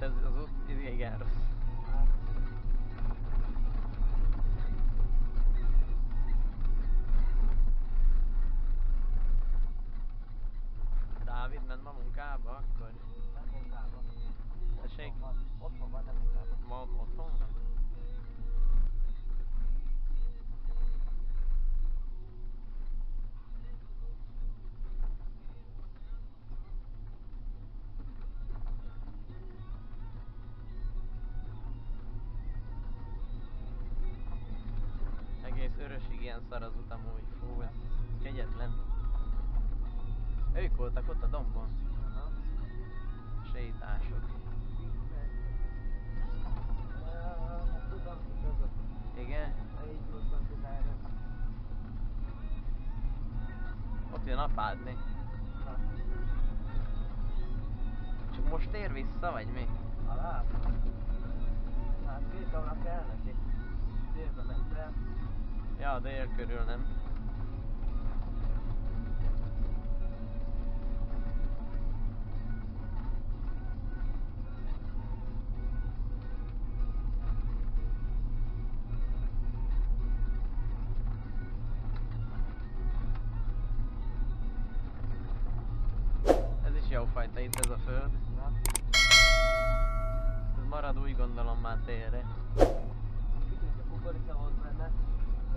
Hát ott ez, az út igen rossz. Dávid ment ma munkába akkor? Nem munkába. Tessék? Otthon van, nem munkába. Ma otthon van? mindig ilyen szar az utam, hogy fú, ez kegyetlen. Ők voltak ott a dombon. Aha. Sétások. Igen? Ott jön a apádni. Csak most ér vissza, vagy mi? Alá. Ja, de körül nem. jó fajta itt ez a föld. Na. Ez marad úgy gondolom már térre. Kicsit a kukorica volt benne.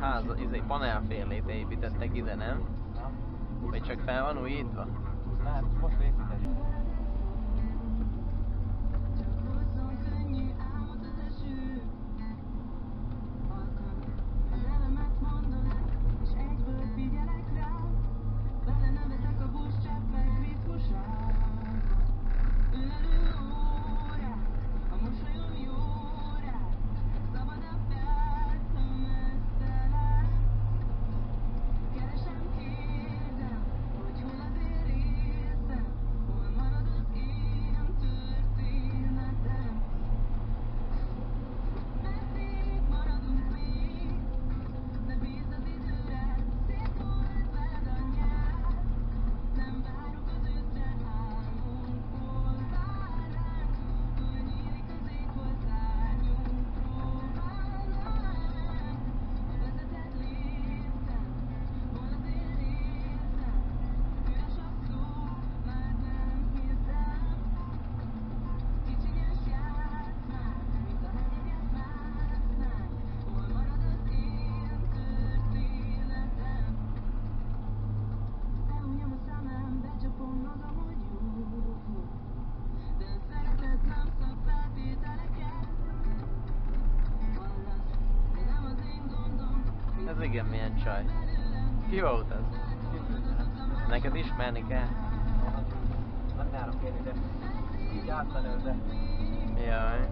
ház, izé, panelfélét építettek ide, nem? Vagy csak fel van újítva? Hát most építettek. Igen, milyen csaj. Ki volt az? Neked ismerni kell. Nem járok én ide. Így átmenő, de Jaj.